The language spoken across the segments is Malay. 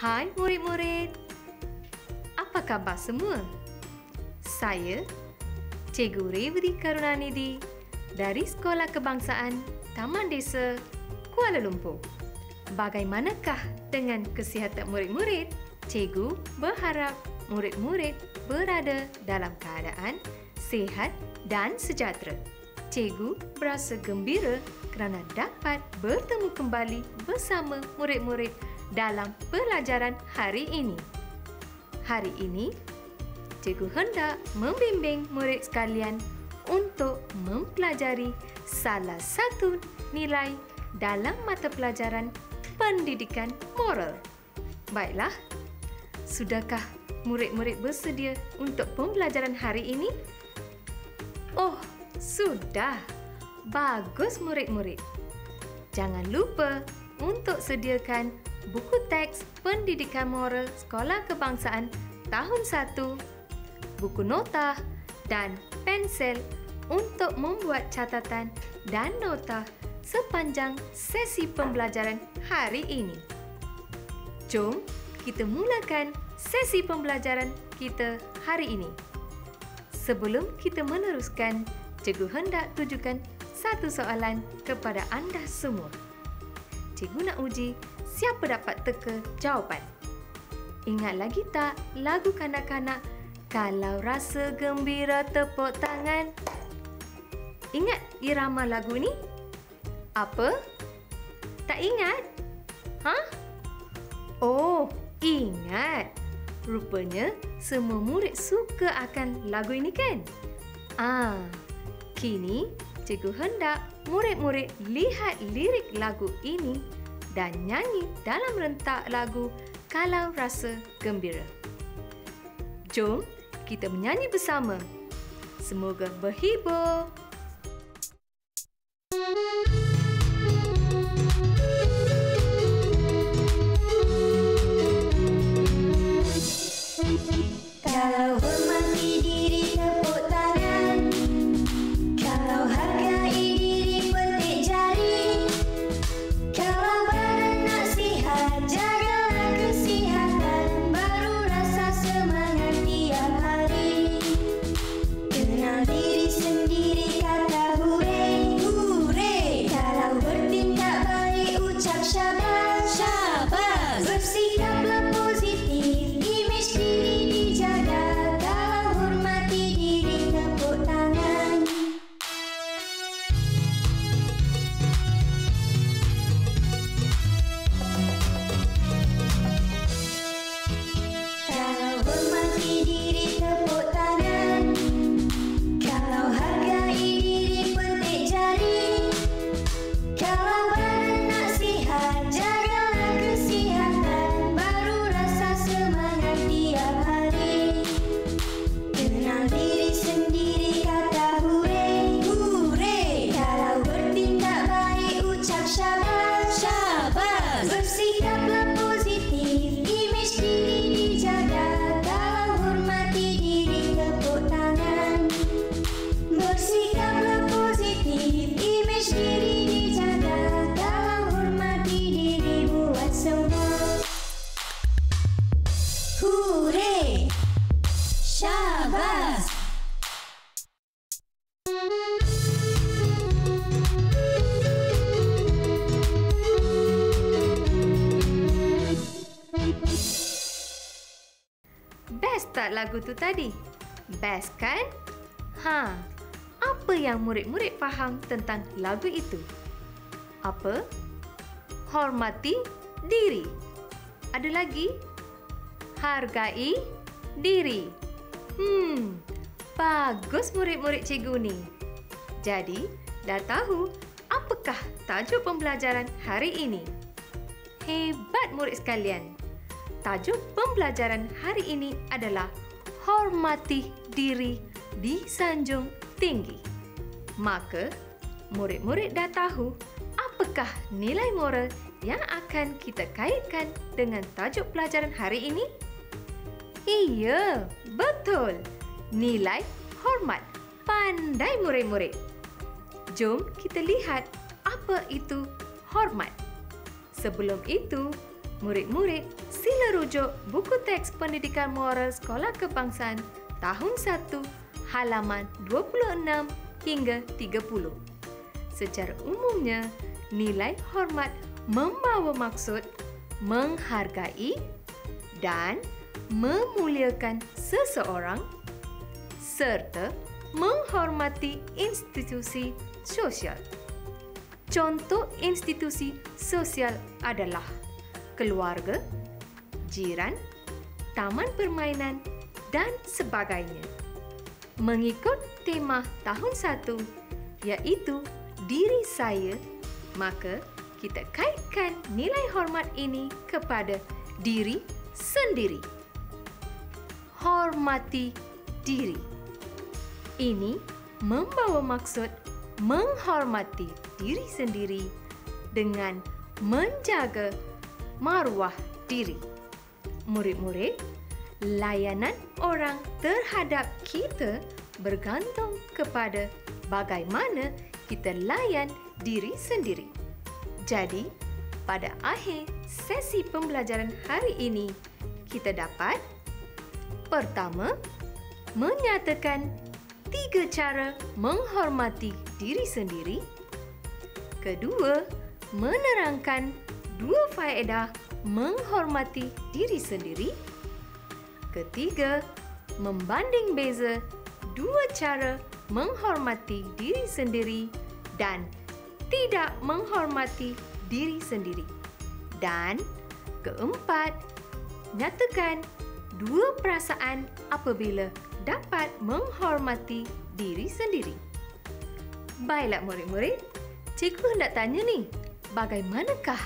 Hai murid-murid. Apa khabar semua? Saya Cikgu Revdi Karunanidi dari Sekolah Kebangsaan Taman Desa Kuala Lumpur. Bagaimanakah dengan kesihatan murid-murid? Cikgu berharap murid-murid berada dalam keadaan sihat dan sejahtera. Cikgu berasa gembira kerana dapat bertemu kembali bersama murid-murid dalam pelajaran hari ini. Hari ini, cikgu hendak membimbing murid sekalian untuk mempelajari salah satu nilai dalam mata pelajaran pendidikan moral. Baiklah, sudahkah murid-murid bersedia untuk pembelajaran hari ini? Oh, sudah. Bagus murid-murid. Jangan lupa untuk sediakan buku teks pendidikan moral Sekolah Kebangsaan tahun 1, buku nota dan pensel untuk membuat catatan dan nota sepanjang sesi pembelajaran hari ini. Jom kita mulakan sesi pembelajaran kita hari ini. Sebelum kita meneruskan, cikgu hendak tujukan satu soalan kepada anda semua. Cikgu nak uji siapa dapat teka jawapan. Ingat lagi tak lagu kanak-kanak Kalau rasa gembira tepuk tangan? Ingat irama lagu ni? Apa? Tak ingat? Ha? Oh, ingat. Rupanya semua murid suka akan lagu ini kan? Ah, kini cikgu hendak murid-murid lihat lirik lagu ini dan nyanyi dalam rentak lagu Kalau Rasa Gembira. Jom kita menyanyi bersama. Semoga berhibur. Tu tadi? Best kan? Ha, apa yang murid-murid faham tentang lagu itu? Apa? Hormati diri. Ada lagi? Hargai diri. Hmm, bagus murid-murid cikgu ni. Jadi, dah tahu apakah tajuk pembelajaran hari ini? Hebat murid sekalian. Tajuk pembelajaran hari ini adalah Hormati Diri di Sanjung Tinggi. Maka, murid-murid dah tahu apakah nilai moral yang akan kita kaitkan dengan tajuk pelajaran hari ini? Iya, betul. Nilai hormat. Pandai murid-murid. Jom kita lihat apa itu hormat. Sebelum itu, Murid-murid, sila rujuk buku teks pendidikan moral Sekolah Kebangsaan tahun 1 halaman 26 hingga 30. Secara umumnya, nilai hormat membawa maksud menghargai dan memuliakan seseorang serta menghormati institusi sosial. Contoh institusi sosial adalah keluarga, jiran, taman permainan dan sebagainya. Mengikut tema tahun 1 iaitu diri saya, maka kita kaitkan nilai hormat ini kepada diri sendiri. Hormati diri. Ini membawa maksud menghormati diri sendiri dengan menjaga maruah diri. Murid-murid, layanan orang terhadap kita bergantung kepada bagaimana kita layan diri sendiri. Jadi, pada akhir sesi pembelajaran hari ini, kita dapat pertama, menyatakan tiga cara menghormati diri sendiri. Kedua, menerangkan dua faedah menghormati diri sendiri. Ketiga, membanding beza dua cara menghormati diri sendiri dan tidak menghormati diri sendiri. Dan keempat, nyatakan dua perasaan apabila dapat menghormati diri sendiri. Baiklah murid-murid, cikgu hendak tanya ni, bagaimanakah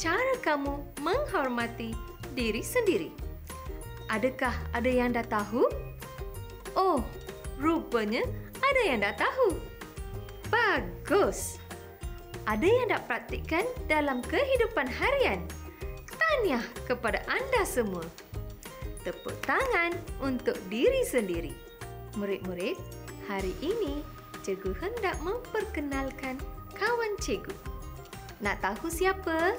cara kamu menghormati diri sendiri? Adakah ada yang dah tahu? Oh, rupanya ada yang dah tahu. Bagus. Ada yang dah praktikkan dalam kehidupan harian? Tahniah kepada anda semua tepuk tangan untuk diri sendiri. Murid-murid, hari ini cikgu hendak memperkenalkan kawan cikgu. Nak tahu siapa?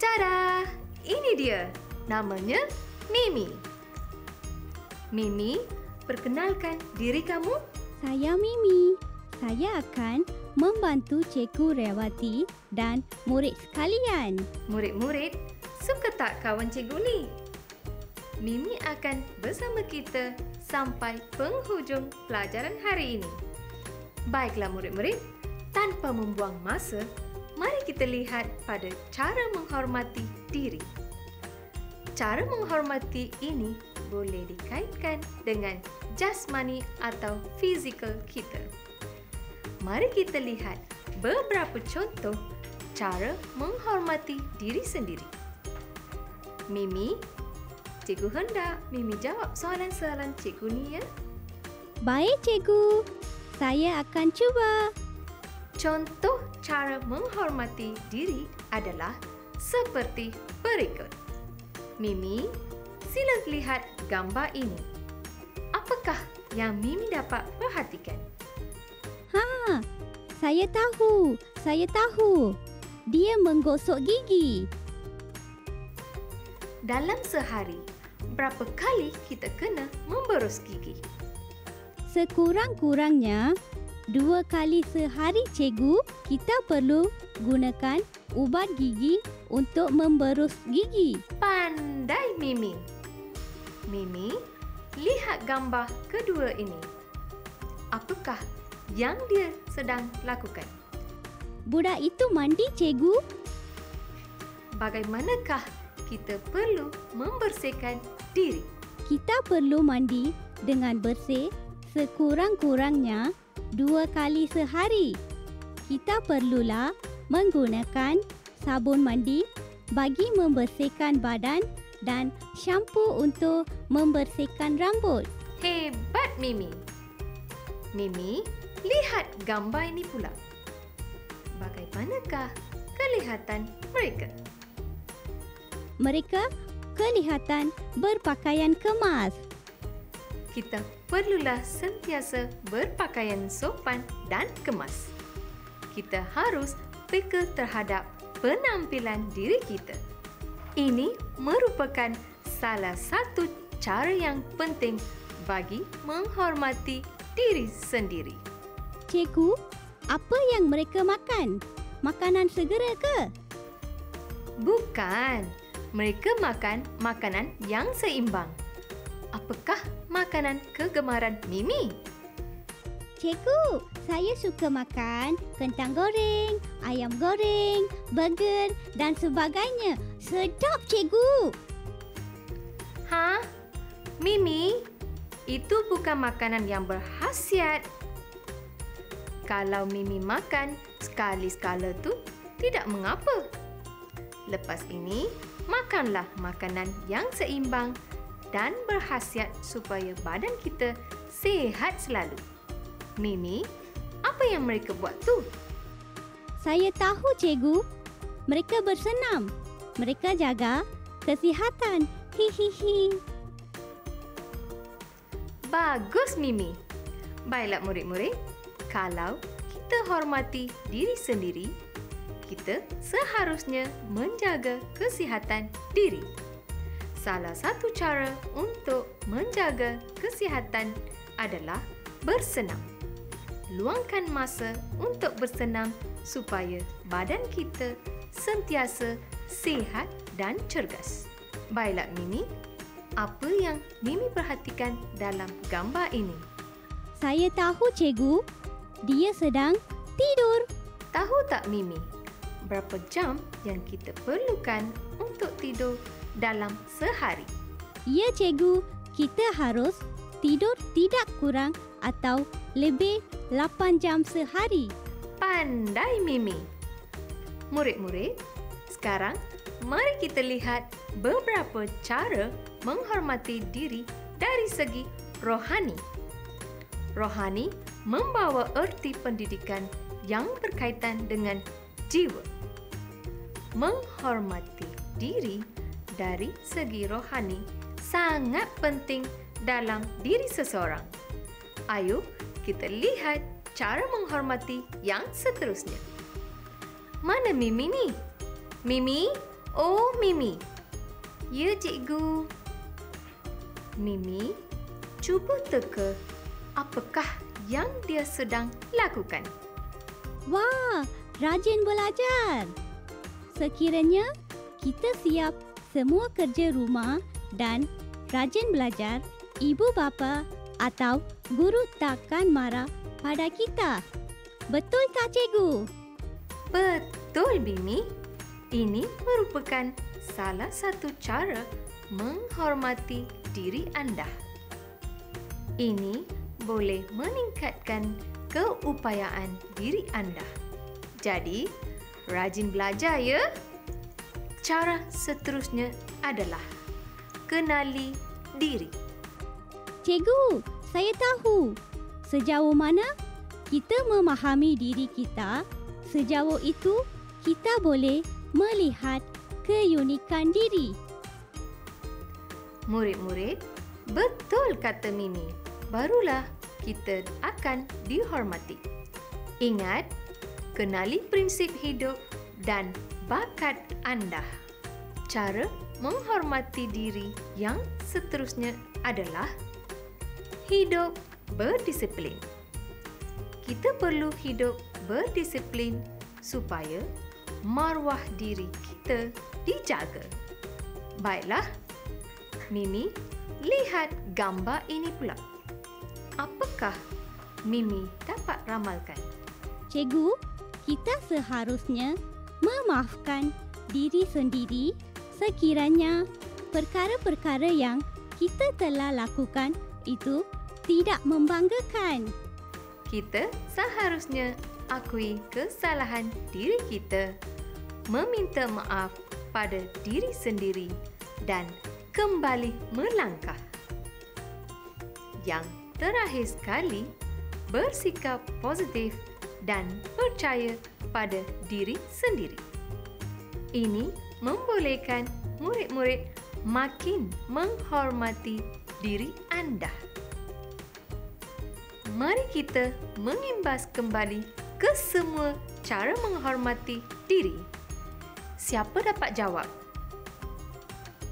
Tada! Ini dia. Namanya Mimi. Mimi, perkenalkan diri kamu. Saya Mimi. Saya akan membantu Cikgu Rewati dan murid sekalian. Murid-murid, suka tak kawan cikgu ni? Mimi akan bersama kita sampai penghujung pelajaran hari ini. Baiklah murid-murid, tanpa membuang masa, mari kita lihat pada cara menghormati diri. Cara menghormati ini boleh dikaitkan dengan jasmani atau fizikal kita. Mari kita lihat beberapa contoh cara menghormati diri sendiri. Mimi Cikgu hendak Mimi jawab soalan-soalan cikgu ni ya. Baik, Cikgu. Saya akan cuba. Contoh cara menghormati diri adalah seperti berikut. Mimi, sila lihat gambar ini. Apakah yang Mimi dapat perhatikan? Ha, saya tahu. Saya tahu. Dia menggosok gigi. Dalam sehari, berapa kali kita kena memberus gigi? Sekurang-kurangnya, dua kali sehari cikgu, kita perlu gunakan ubat gigi untuk memberus gigi. Pandai Mimi. Mimi, lihat gambar kedua ini. Apakah yang dia sedang lakukan? Budak itu mandi cikgu. Bagaimanakah kita perlu membersihkan diri? Kita perlu mandi dengan bersih sekurang-kurangnya dua kali sehari. Kita perlulah menggunakan sabun mandi bagi membersihkan badan dan syampu untuk membersihkan rambut. Hebat Mimi. Mimi, lihat gambar ini pula. Bagaimanakah kelihatan mereka? Mereka kelihatan berpakaian kemas. Kita perlulah sentiasa berpakaian sopan dan kemas. Kita harus peka terhadap penampilan diri kita. Ini merupakan salah satu cara yang penting bagi menghormati diri sendiri. Cikgu, apa yang mereka makan? Makanan segera ke? Bukan. Mereka makan makanan yang seimbang. Apakah makanan kegemaran Mimi? Cikgu, saya suka makan kentang goreng, ayam goreng, burger dan sebagainya. Sedap, cikgu. Ha? Mimi, itu bukan makanan yang berhasiat. Kalau Mimi makan sekali-sekala tu, tidak mengapa. Lepas ini, makanlah makanan yang seimbang dan berhasiat supaya badan kita sihat selalu. Mimi, apa yang mereka buat tu? Saya tahu, cikgu. Mereka bersenam. Mereka jaga kesihatan. Hihihi. Bagus Mimi. Baiklah murid-murid, kalau kita hormati diri sendiri, kita seharusnya menjaga kesihatan diri. Salah satu cara untuk menjaga kesihatan adalah bersenam. Luangkan masa untuk bersenam supaya badan kita sentiasa sihat dan cergas. Baiklah Mimi, apa yang Mimi perhatikan dalam gambar ini? Saya tahu, cikgu. Dia sedang tidur. Tahu tak Mimi, berapa jam yang kita perlukan untuk tidur dalam sehari? Ya, cikgu. Kita harus tidur tidak kurang atau lebih 8 jam sehari. Pandai Mimi. Murid-murid, sekarang mari kita lihat beberapa cara menghormati diri dari segi rohani. Rohani membawa erti pendidikan yang berkaitan dengan jiwa. Menghormati diri dari segi rohani sangat penting dalam diri seseorang. Ayo kita lihat cara menghormati yang seterusnya. Mana Mimi ni? Mimi? Oh, Mimi. Ya, cikgu. Mimi, cuba teka apakah yang dia sedang lakukan. Wah, rajin belajar. Sekiranya kita siap semua kerja rumah dan rajin belajar, ibu bapa atau guru takkan marah pada kita. Betul tak, cikgu? Betul, Bimi. Ini merupakan salah satu cara menghormati diri anda. Ini boleh meningkatkan keupayaan diri anda. Jadi, rajin belajar ya. Cara seterusnya adalah kenali diri. Cikgu, saya tahu. Sejauh mana kita memahami diri kita, sejauh itu kita boleh melihat keunikan diri. Murid-murid, betul kata Mimi. Barulah kita akan dihormati. Ingat, kenali prinsip hidup dan bakat anda. Cara menghormati diri yang seterusnya adalah hidup berdisiplin. Kita perlu hidup berdisiplin supaya maruah diri kita dijaga. Baiklah, Mimi, lihat gambar ini pula. Apakah Mimi dapat ramalkan? Cikgu, kita seharusnya memaafkan diri sendiri sekiranya perkara-perkara yang kita telah lakukan itu tidak membanggakan. Kita seharusnya akui kesalahan diri kita, meminta maaf pada diri sendiri dan kembali melangkah. Yang terakhir sekali, bersikap positif dan percaya pada diri sendiri. Ini membolehkan murid-murid makin menghormati diri anda. Mari kita mengimbas kembali ke semua cara menghormati diri. Siapa dapat jawab?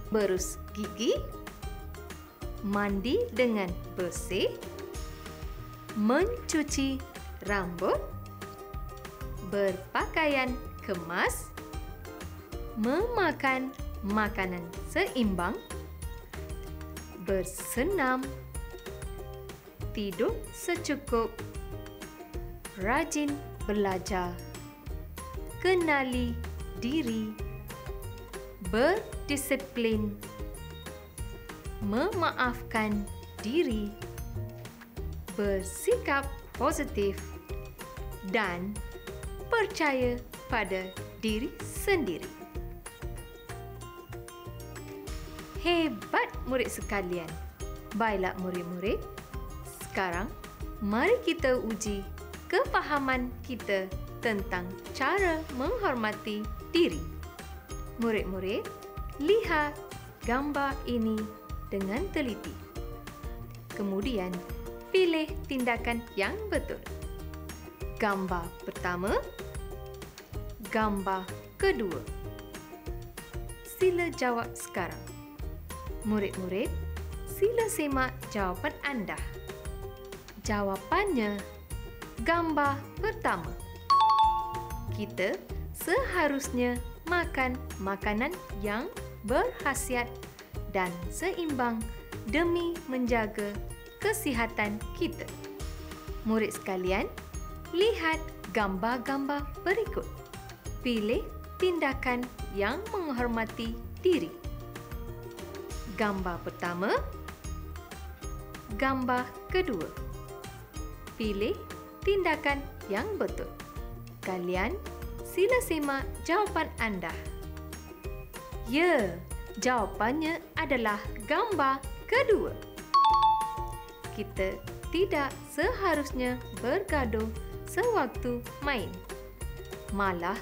berus gigi, mandi dengan bersih, mencuci rambut, berpakaian kemas, memakan makanan seimbang, bersenam, tidur secukup, rajin belajar, kenali diri, berdisiplin, memaafkan diri, bersikap positif dan percaya pada diri sendiri. Hebat murid sekalian. Baiklah murid-murid. Sekarang mari kita uji kefahaman kita tentang cara menghormati diri. Murid-murid, lihat gambar ini dengan teliti. Kemudian, pilih tindakan yang betul. Gambar pertama, gambar kedua. Sila jawab sekarang. Murid-murid, sila semak jawapan anda. Jawapannya, gambar pertama. Kita seharusnya makan makanan yang berkhasiat dan seimbang demi menjaga kesihatan kita. Murid sekalian, lihat gambar-gambar berikut. Pilih tindakan yang menghormati diri. Gambar pertama, gambar kedua. Pilih tindakan yang betul. Kalian sila semak jawapan anda. Ya, jawapannya adalah gambar kedua. Kita tidak seharusnya bergaduh sewaktu main. Malah,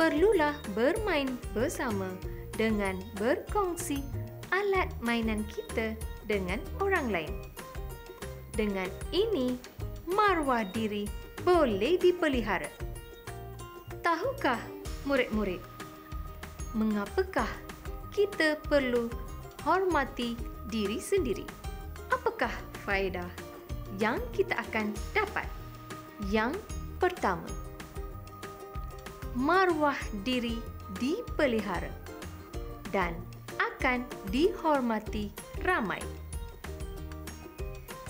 perlulah bermain bersama dengan berkongsi alat mainan kita dengan orang lain. Dengan ini, marwah diri boleh dipelihara. Tahukah murid-murid, mengapakah kita perlu hormati diri sendiri? Apakah faedah yang kita akan dapat? Yang pertama, marwah diri dipelihara dan akan dihormati ramai.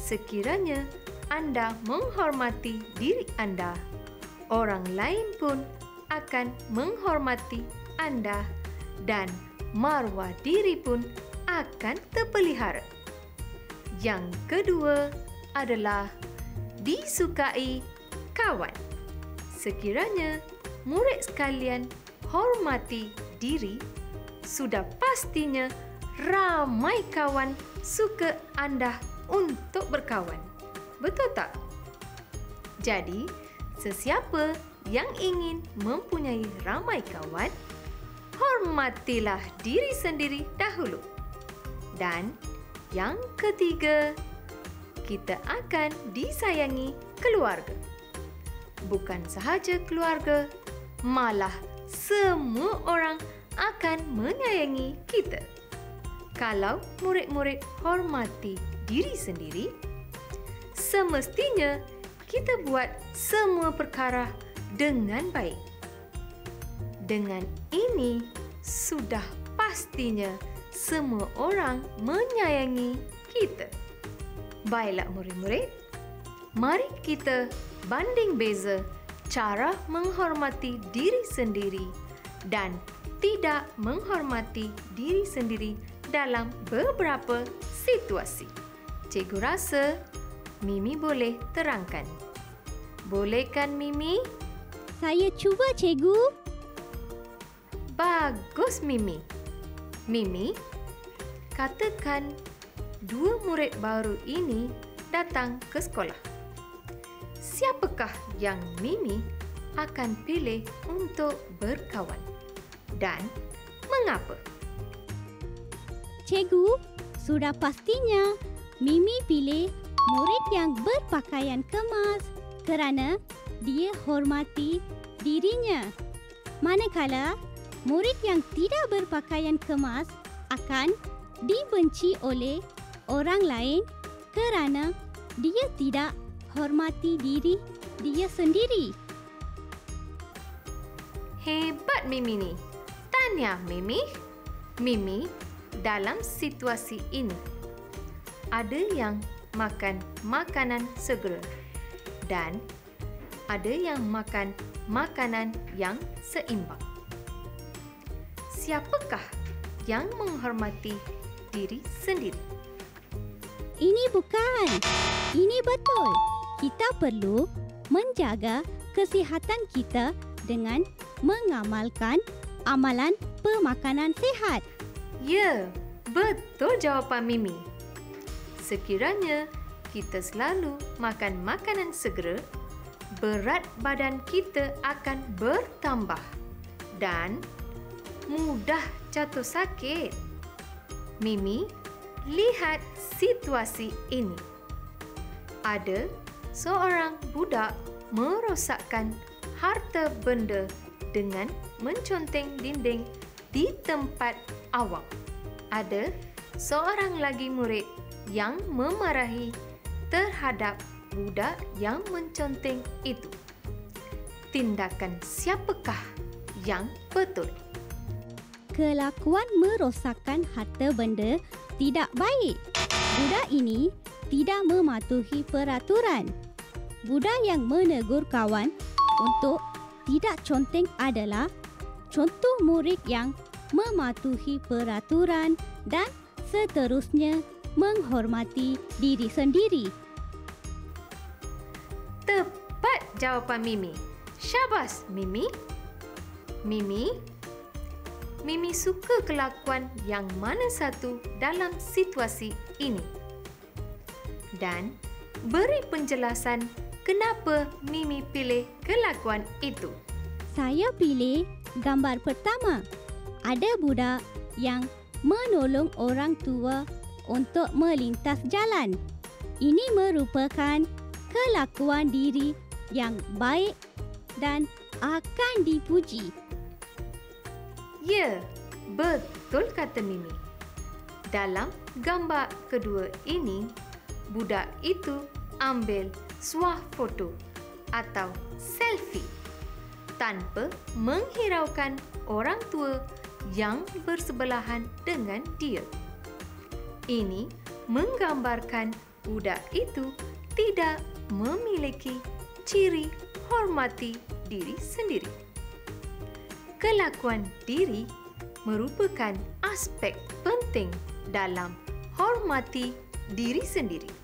Sekiranya anda menghormati diri anda, orang lain pun akan menghormati anda dan marwah diri pun akan terpelihara. Yang kedua adalah disukai kawan. Sekiranya murid sekalian hormati diri, sudah pastinya ramai kawan suka anda untuk berkawan. Betul tak? Jadi, sesiapa yang ingin mempunyai ramai kawan, hormatilah diri sendiri dahulu. Dan yang ketiga, kita akan disayangi keluarga. Bukan sahaja keluarga, malah semua orang akan menyayangi kita. Kalau murid-murid hormati diri sendiri, semestinya kita buat semua perkara dengan baik. Dengan ini, sudah pastinya semua orang menyayangi kita. Baiklah murid-murid, mari kita banding beza cara menghormati diri sendiri dan tidak menghormati diri sendiri dalam beberapa situasi. Cikgu rasa Mimi boleh terangkan. Boleh kan Mimi? Saya cuba, cikgu. Bagus Mimi. Mimi, katakan dua murid baru ini datang ke sekolah. Siapakah yang Mimi akan pilih untuk berkawan? Dan mengapa? Cikgu, sudah pastinya Mimi pilih murid yang berpakaian kemas kerana dia hormati dirinya. Manakala murid yang tidak berpakaian kemas akan dibenci oleh orang lain kerana dia tidak hormati diri dia sendiri. Hebat Mimi ni. Tanya Mimi. Mimi, dalam situasi ini, ada yang makan makanan segera dan ada yang makan makanan yang seimbang. Siapakah yang menghormati diri sendiri? Ini bukan. Ini betul. Kita perlu menjaga kesihatan kita dengan mengamalkan amalan pemakanan sihat. Ya, betul jawapan Mimi. Sekiranya kita selalu makan makanan segera, berat badan kita akan bertambah dan mudah jatuh sakit. Mimi, lihat situasi ini. Ada seorang budak merosakkan harta benda dengan menconteng dinding di tempat awam. Ada seorang lagi murid yang memarahi terhadap budak yang menconteng itu. Tindakan siapakah yang betul? Kelakuan merosakkan harta benda tidak baik. Budak ini tidak mematuhi peraturan. Budak yang menegur kawan untuk tidak conteng adalah contoh murid yang mematuhi peraturan dan seterusnya menghormati diri sendiri. Tepat jawapan Mimi. Syabas Mimi. Mimi, Mimi suka kelakuan yang mana satu dalam situasi ini. Dan beri penjelasan kenapa Mimi pilih kelakuan itu. Saya pilih gambar pertama. Ada budak yang menolong orang tua untuk melintas jalan. Ini merupakan kelakuan diri yang baik dan akan dipuji. Ya, betul kata Mimi. Dalam gambar kedua ini, budak itu ambil suah foto atau selfie tanpa menghiraukan orang tua yang bersebelahan dengan dia. Ini menggambarkan budak itu tidak memiliki ciri hormati diri sendiri kelakuan diri merupakan aspek penting dalam hormati diri sendiri.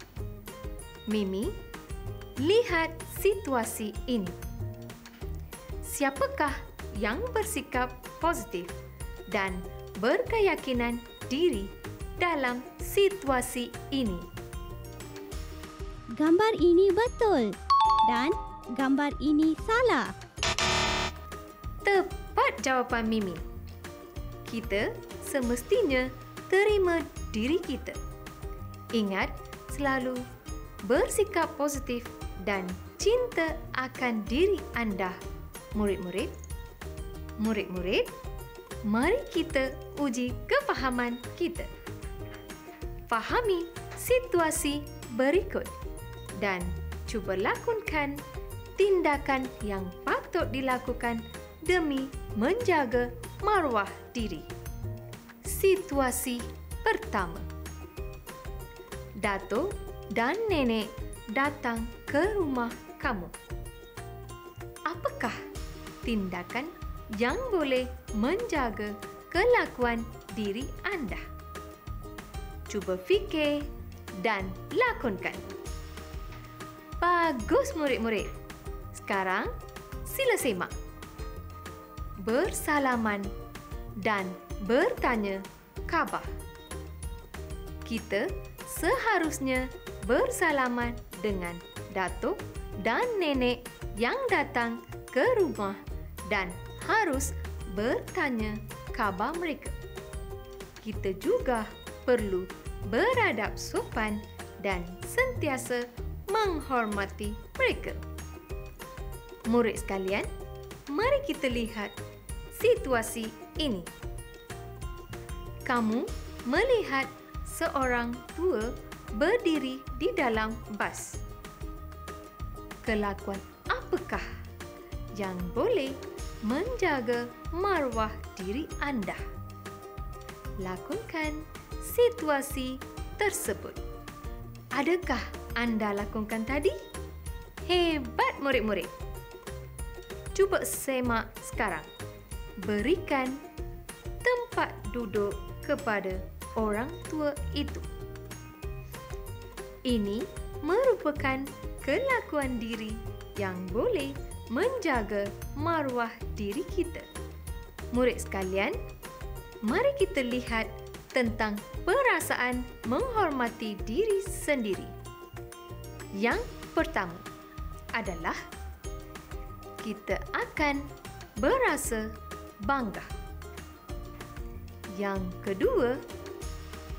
Mimi, lihat situasi ini. Siapakah yang bersikap positif dan berkeyakinan diri dalam situasi ini? Gambar ini betul dan gambar ini salah. Tepat jawapan Mimi. Kita semestinya terima diri kita. Ingat selalu bersikap positif dan cinta akan diri anda, murid-murid. Murid-murid, mari kita uji kefahaman kita. Fahami situasi berikut dan cuba lakukan tindakan yang patut dilakukan demi menjaga maruah diri. Situasi pertama. Dato dan nenek datang ke rumah kamu. Apakah tindakan yang boleh menjaga kelakuan diri anda? Cuba fikir dan lakukan. Bagus murid-murid. Sekarang sila semak bersalaman dan bertanya khabar. Kita seharusnya bersalaman dengan datuk dan nenek yang datang ke rumah dan harus bertanya khabar mereka. Kita juga perlu beradab sopan dan sentiasa menghormati mereka. Murid sekalian, mari kita lihat situasi ini. kamu melihat seorang tua berdiri di dalam bas. Kelakuan apakah yang boleh menjaga maruah diri anda? Lakukan situasi tersebut. Adakah anda lakukan tadi? Hebat murid-murid. Cuba semak sekarang. Berikan tempat duduk kepada orang tua itu. Ini merupakan kelakuan diri yang boleh menjaga maruah diri kita. Murid sekalian, mari kita lihat tentang perasaan menghormati diri sendiri. Yang pertama adalah kita akan berasa bangga. Yang kedua,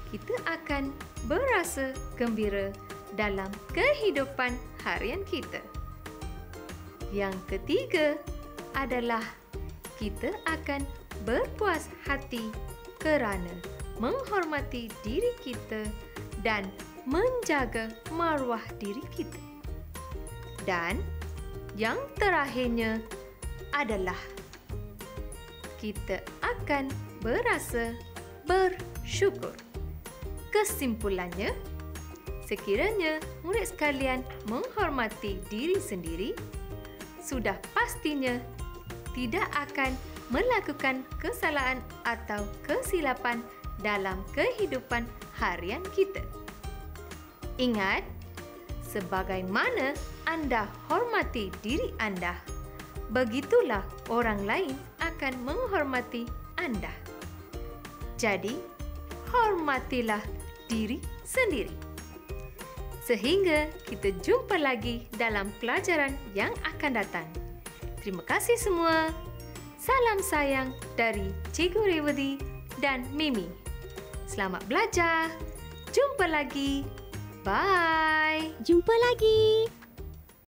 kita akan berasa gembira dalam kehidupan harian kita. Yang ketiga adalah kita akan berpuas hati kerana menghormati diri kita dan menjaga maruah diri kita. Dan yang terakhirnya adalah kita akan berasa bersyukur. Kesimpulannya, sekiranya murid sekalian menghormati diri sendiri, sudah pastinya tidak akan melakukan kesalahan atau kesilapan dalam kehidupan harian kita. Ingat, sebagaimana anda hormati diri anda, begitulah orang lain akan menghormati anda. Jadi, hormatilah diri sendiri. Sehingga kita jumpa lagi dalam pelajaran yang akan datang. Terima kasih semua. Salam sayang dari Cikgu Rewadi dan Mimi. Selamat belajar. Jumpa lagi. Bye. Jumpa lagi.